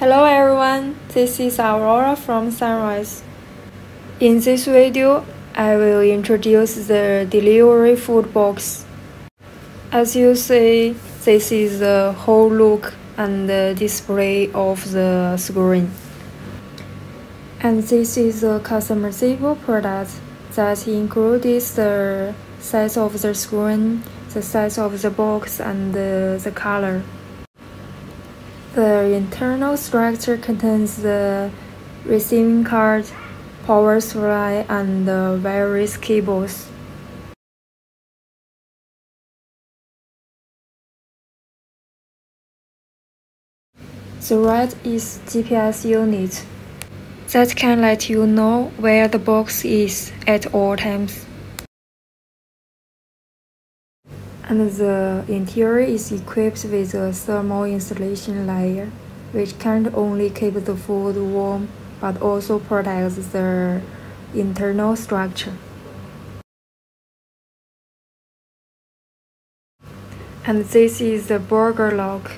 Hello everyone, this is Aurora from Sunrise. In this video, I will introduce the delivery food box. As you see, this is the whole look and the display of the screen. And this is a customizable product that includes the size of the screen, the size of the box, and the, the color. The internal structure contains the receiving card, power supply, and the various cables. The right is GPS unit that can let you know where the box is at all times. And the interior is equipped with a thermal insulation layer, which can't only keep the food warm but also protects the internal structure. And this is the burger lock.